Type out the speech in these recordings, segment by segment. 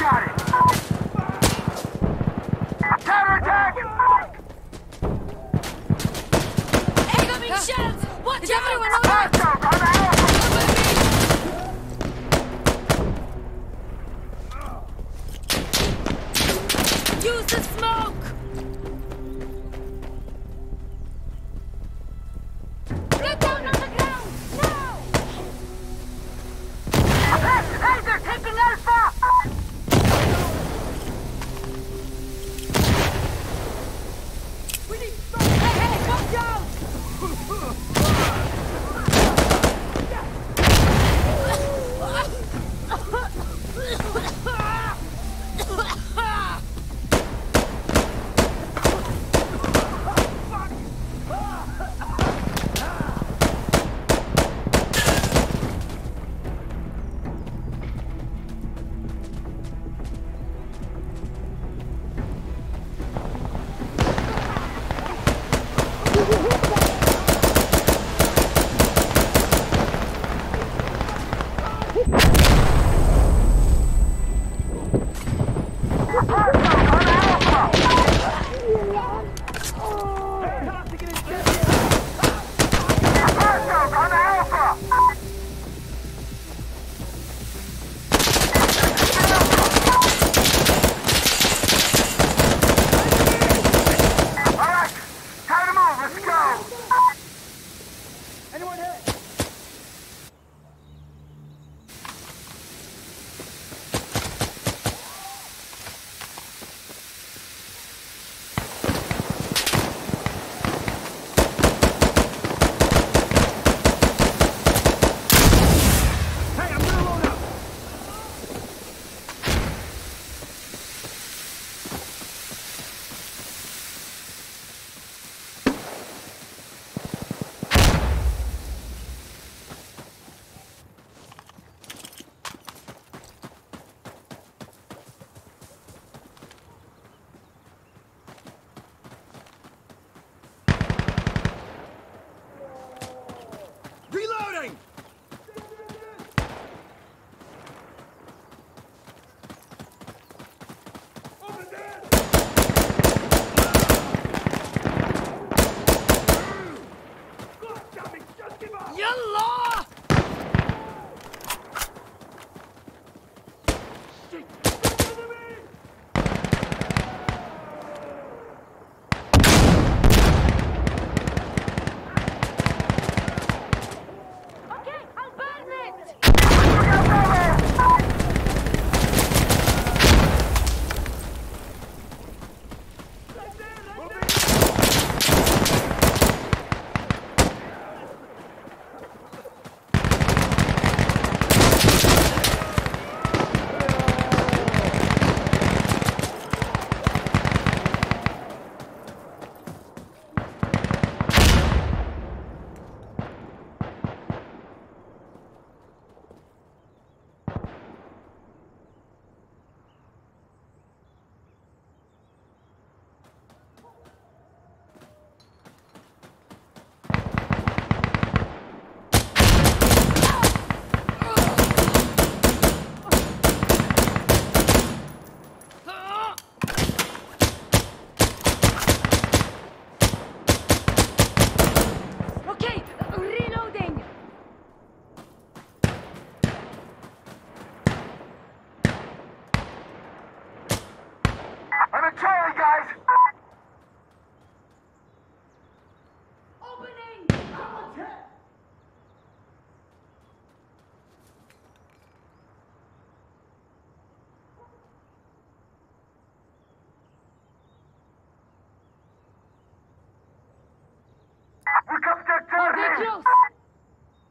got it. Hey,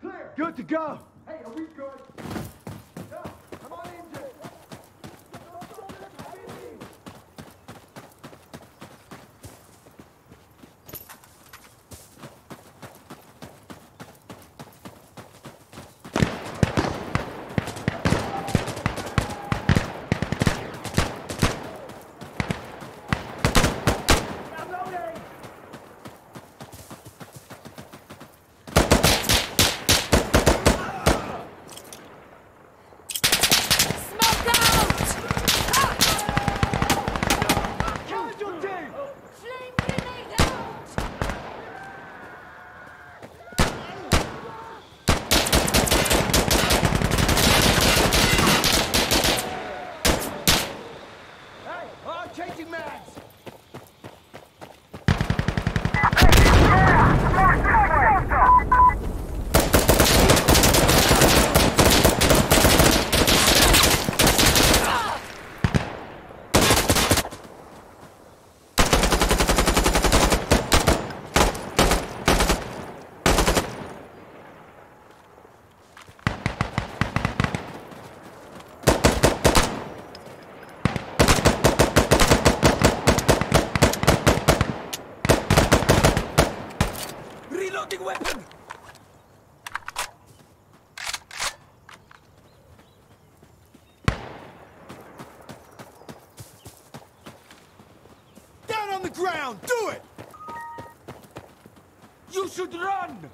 Clear. Good to go. Hey, are we good? should run!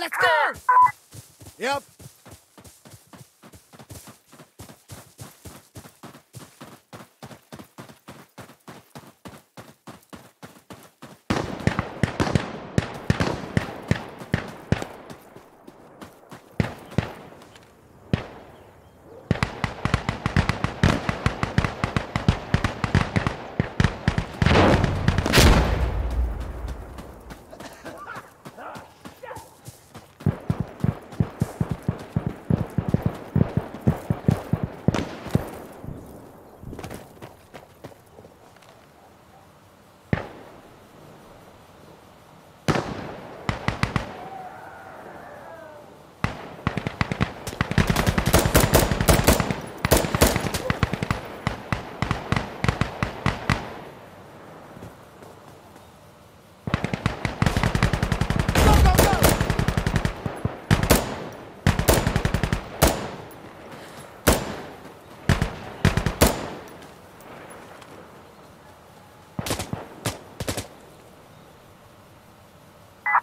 Let's go! Yep,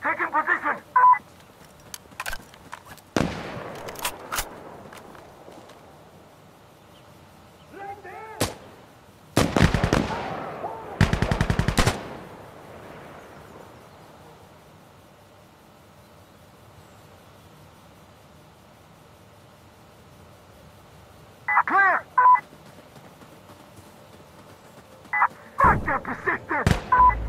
Taking position! Clear! Fuck their persistence!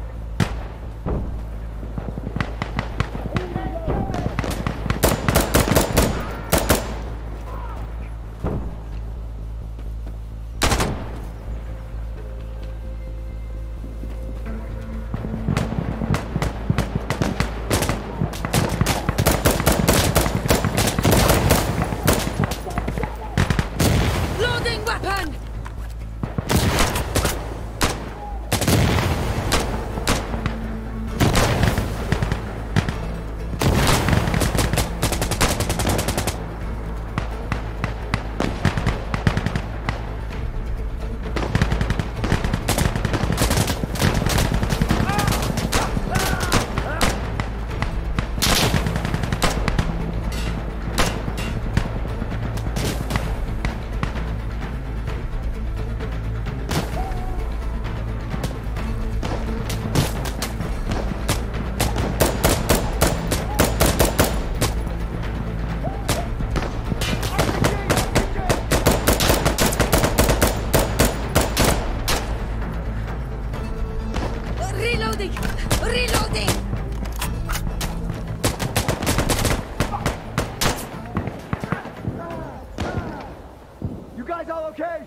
Okay?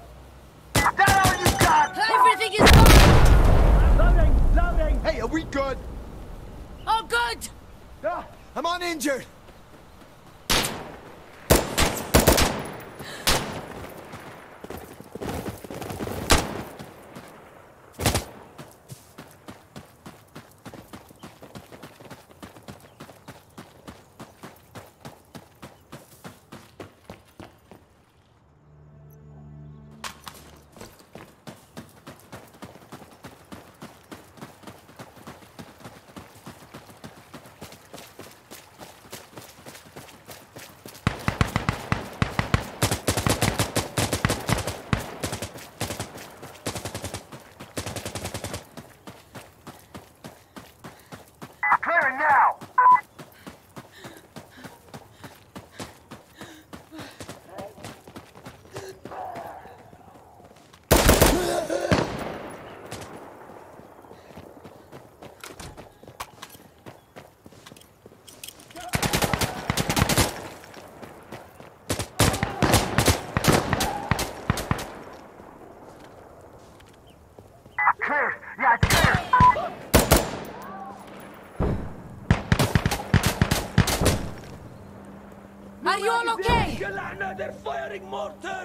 Is that all you got? Everything is fine! Loading! Loading! Hey, are we good? Oh, good! Ah, I'm uninjured. Clear now! Clear! Yeah, it's clear! Are you all okay? Galana, they're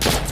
Oh.